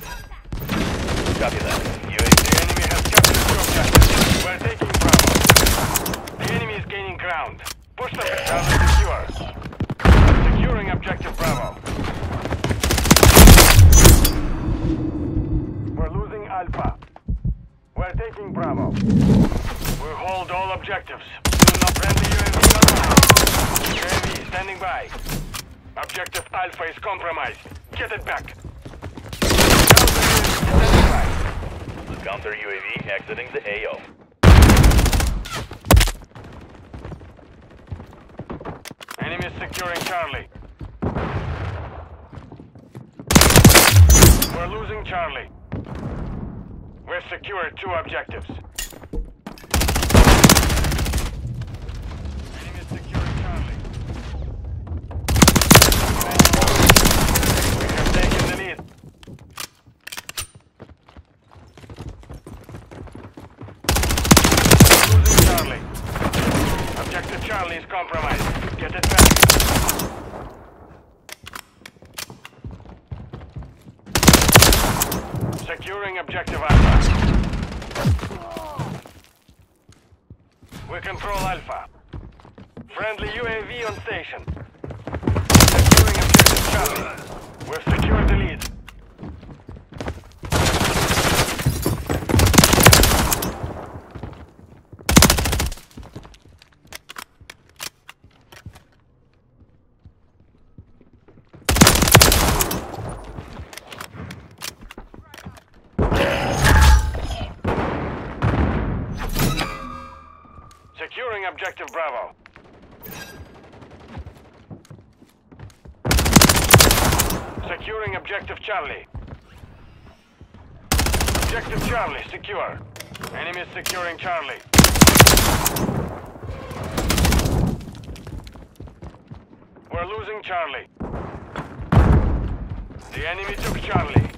Copy that. UAV The enemy has captured objectives. We're taking Bravo. The enemy is gaining ground. Push them. Charlie secure. Securing objective Bravo. We're losing Alpha. We're taking Bravo. We hold all objectives. Do not friendly UAV online. UAV standing by. Objective Alpha is compromised. Get it back. Counter UAV exiting the AO. Enemy securing Charlie. We're losing Charlie. We've secured two objectives. Enemy securing Charlie. We have taken the lead. We're losing Charlie. Objective Charlie is compromised. Get it back. Securing objective Alpha. We control Alpha. Friendly UAV on station. Securing objective Charlie. We've secured the lead. Securing objective Bravo. Securing objective Charlie. Objective Charlie secure. Enemy is securing Charlie. We're losing Charlie. The enemy took Charlie.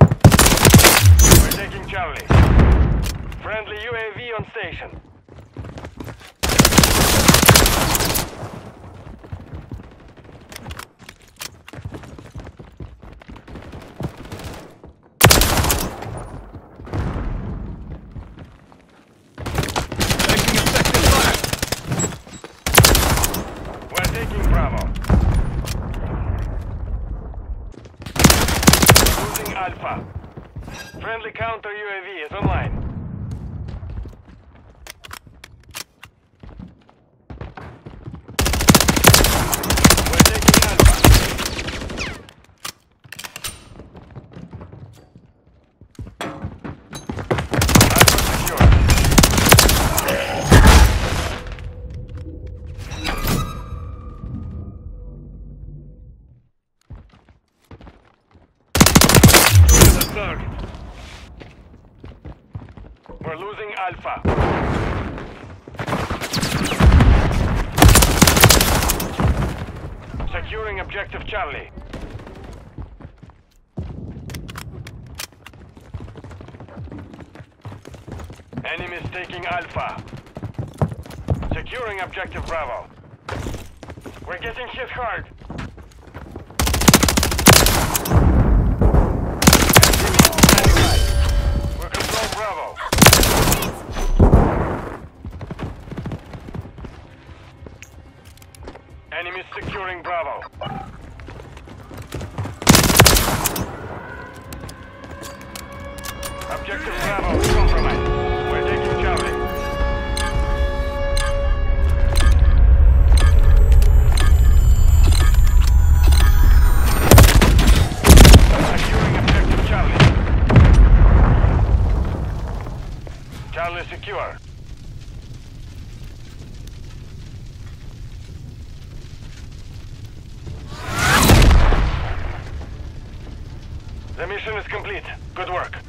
We're taking Charlie. Friendly UAV on station. Taking effective fire. We're taking Bravo. Losing Alpha. Friendly counter UAV is online. We're losing Alpha. Securing objective Charlie. Enemies taking Alpha. Securing objective Bravo. We're getting hit hard. Enemies securing Bravo. Objective Bravo is compromised. We're taking Charlie. Charlie secure. The mission is complete. Good work.